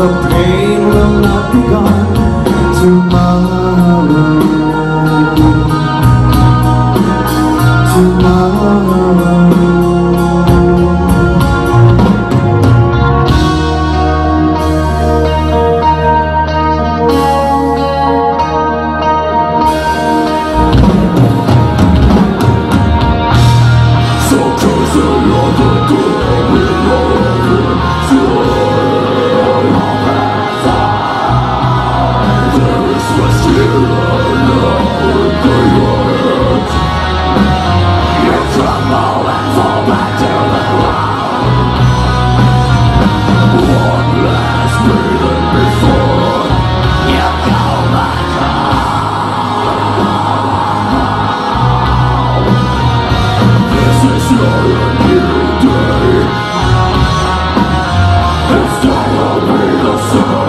the pain will not be gone tomorrow. Tomorrow. Alleluia,